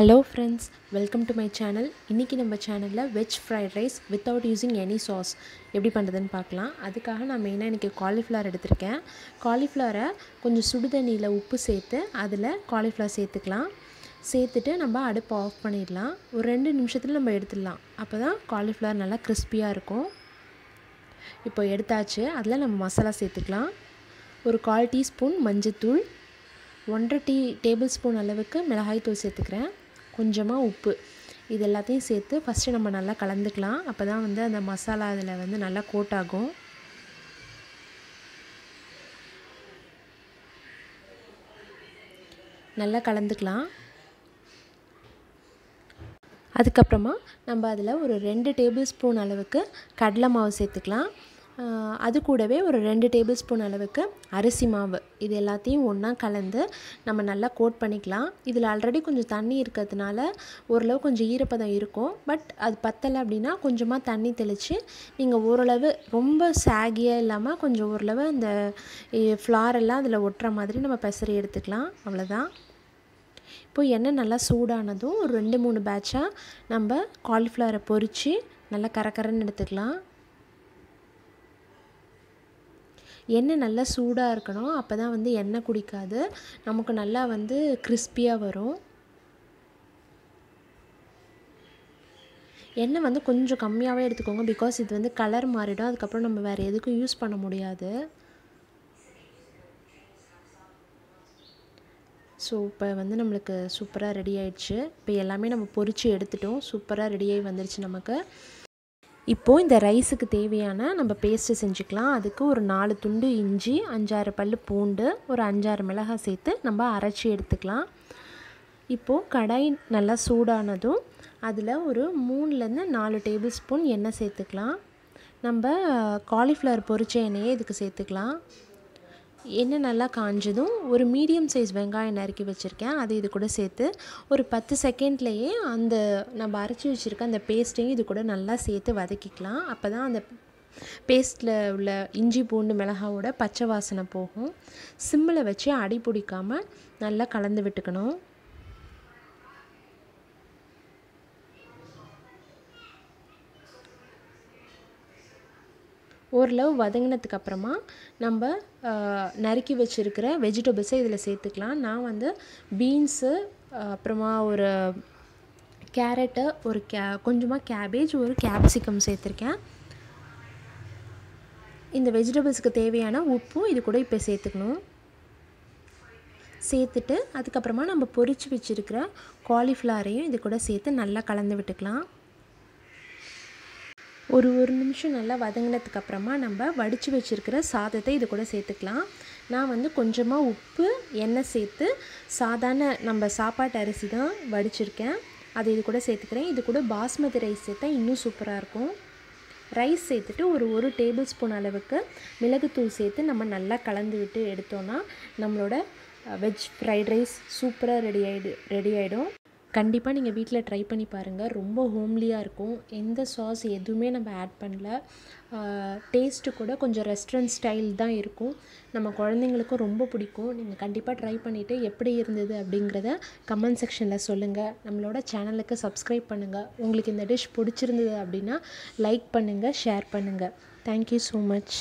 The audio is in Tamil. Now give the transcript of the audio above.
Hello friends welcome to my channel இன்றைக்கி நம்ம சேனலில் veg fried rice without using any sauce எப்படி பண்ணுறதுன்னு பார்க்கலாம். அதுக்காக நான் மெயினாக இன்றைக்கி காலிஃப்ளவர் எடுத்திருக்கேன். காலிஃப்ளவரை கொஞ்சம் சுடுதண்ணியில் உப்பு சேர்த்து அதில் காலிஃப்ளவர் சேர்த்துக்கலாம். சேர்த்துட்டு நம்ம அடுப்பை ஆஃப் பண்ணிடலாம். ஒரு ரெண்டு நிமிஷத்தில் நம்ம எடுத்துடலாம். அப்போ தான் காலிஃப்ளவர் நல்லா கிறிஸ்பியாக இருக்கும். இப்போ எடுத்தாச்சு. அதில் நம்ம மசாலா சேர்த்துக்கலாம். ஒரு கால் டீஸ்பூன் மஞ்சத்தூள். ஒன்றரை டீ டேபிள் ஸ்பூன் அளவுக்கு மிளகாய்த்தூள் சேர்த்துக்கிறேன். கொஞ்சமாக உப்பு. இது எல்லாத்தையும் சேர்த்து ஃபஸ்ட்டு நம்ம நல்லா கலந்துக்கலாம். அப்போ தான் வந்து அந்த மசாலா அதில் வந்து நல்லா கோட் ஆகும். நல்லா கலந்துக்கலாம். அதுக்கப்புறமா நம்ம அதில் ஒரு ரெண்டு டேபிள் ஸ்பூன் அளவுக்கு கடலை மாவு சேர்த்துக்கலாம். அது கூடவே ஒரு ரெண்டு டேபிள் ஸ்பூன் அளவுக்கு அரிசி மாவு. இது எல்லாத்தையும் ஒன்றா கலந்து நம்ம நல்லா கோட் பண்ணிக்கலாம். இதில் ஆல்ரெடி கொஞ்சம் தண்ணி இருக்கிறதுனால ஓரளவு கொஞ்சம் ஈரப்பதம் இருக்கும். பட் அது பத்தலை அப்படின்னா கொஞ்சமாக தண்ணி தெளித்து நீங்கள் ஓரளவு ரொம்ப சாகியாக இல்லாமல் கொஞ்சம் ஓரளவு அந்த ஃப்ளாரெல்லாம் அதில் ஒட்டுற மாதிரி நம்ம பெசரி எடுத்துக்கலாம். அவ்வளோதான் இப்போ எண்ணெய் நல்லா சூடானதும் ஒரு ரெண்டு மூணு பேட்சாக நம்ம காலிஃப்ளவரை பொறித்து நல்லா கரக்கரன்னு எடுத்துக்கலாம். எண்ணெய் நல்லா சூடாக இருக்கணும். அப்போ தான் வந்து எண்ணெய் குடிக்காது. நமக்கு நல்லா வந்து கிறிஸ்பியாக வரும். எண்ணெய் வந்து கொஞ்சம் கம்மியாகவே எடுத்துக்கோங்க. பிகாஸ் இது வந்து கலர் மாறிடும். அதுக்கப்புறம் நம்ம வேறு எதுக்கும் யூஸ் பண்ண முடியாது. ஸோ இப்போ வந்து நம்மளுக்கு சூப்பராக ரெடி ஆயிடுச்சு. இப்போ எல்லாமே நம்ம பொரித்து எடுத்துட்டோம். சூப்பராக ரெடியாகி வந்துருச்சு நமக்கு. இப்போது இந்த ரைஸுக்கு தேவையான நம்ம பேஸ்ட்டு செஞ்சுக்கலாம். அதுக்கு ஒரு நாலு துண்டு இஞ்சி அஞ்சாறு பல் பூண்டு ஒரு அஞ்சாறு மிளகாய் சேர்த்து நம்ம அரைச்சி எடுத்துக்கலாம். இப்போது கடாய் நல்லா சூடானதும் அதில் ஒரு மூணுலேருந்து நாலு டேபிள் ஸ்பூன் எண்ணெய் சேர்த்துக்கலாம். நம்ம காலிஃப்ளவர் பொரிச்ச எண்ணெயே இதுக்கு சேர்த்துக்கலாம். எண்ணெய் நல்லா காஞ்சதும் ஒரு மீடியம் சைஸ் வெங்காயம் நறுக்கி வச்சுருக்கேன். அதை இது கூட சேர்த்து ஒரு பத்து செகண்ட்லேயே அந்த நம்ம அரைச்சி வச்சுருக்க அந்த பேஸ்ட்டையும் இது கூட நல்லா சேர்த்து வதக்கிக்கலாம். அப்போ தான் அந்த பேஸ்ட்டில் உள்ள இஞ்சி பூண்டு மிளகாவோட பச்சை வாசனை போகும். சிம்மில் வச்சு அடி பிடிக்காமல் நல்லா கலந்து விட்டுக்கணும். ஓரளவு வதங்கினதுக்கு அப்புறமா நம்ம நறுக்கி வச்சுருக்கிற வெஜிடபிள்ஸை இதில் சேர்த்துக்கலாம். நான் வந்து பீன்ஸு அப்புறமா ஒரு கேரட்டு ஒரு கே கொஞ்சமாக கேபேஜ் ஒரு கேப்சிகம் சேர்த்துருக்கேன். இந்த வெஜிடபிள்ஸுக்கு தேவையான உப்பும் இது கூட இப்போ சேர்த்துக்கணும். சேர்த்துட்டு அதுக்கப்புறமா நம்ம பொரித்து வச்சுருக்கிற காலிஃப்ளவரையும் இது கூட சேர்த்து நல்லா கலந்து விட்டுக்கலாம். ஒரு ஒரு நிமிஷம் நல்லா வதங்கினதுக்கு அப்புறமா நம்ம வடித்து வச்சுருக்கிற சாதத்தை இது கூட சேர்த்துக்கலாம். நான் வந்து கொஞ்சமாக உப்பு எண்ணெய் சேர்த்து சாதாரண நம்ம சாப்பாட்டு அரிசி தான் வடிச்சிருக்கேன். அதை இது கூட சேர்த்துக்கிறேன். இது கூட பாஸ்மதி ரைஸ் சேர்த்தா இன்னும் சூப்பராக இருக்கும். ரைஸ் சேர்த்துட்டு ஒரு ஒரு டேபிள் ஸ்பூன் அளவுக்கு மிளகுத்தூள் சேர்த்து நம்ம நல்லா கலந்து விட்டு எடுத்தோன்னா நம்மளோட வெஜ் ஃப்ரைட் ரைஸ் சூப்பராக ரெடி ஆகிடு ரெடி ஆகிடும் கண்டிப்பாக நீங்கள் வீட்டில் ட்ரை பண்ணி பாருங்கள் ரொம்ப ஹோம்லியாக இருக்கும். எந்த சாஸ் எதுவுமே நம்ம ஆட் பண்ணல. டேஸ்ட்டு கூட கொஞ்சம் ரெஸ்டாரண்ட் ஸ்டைல் தான் இருக்கும். நம்ம குழந்தைங்களுக்கும் ரொம்ப பிடிக்கும். நீங்கள் கண்டிப்பாக ட்ரை பண்ணிவிட்டு எப்படி இருந்தது அப்படிங்கிறத கமெண்ட் செக்ஷனில் சொல்லுங்கள் நம்மளோட சேனலுக்கு சப்ஸ்கிரைப் பண்ணுங்கள் உங்களுக்கு இந்த டிஷ் பிடிச்சிருந்தது அப்படின்னா லைக் பண்ணுங்கள் ஷேர் பண்ணுங்கள் தேங்க்யூ ஸோ மச்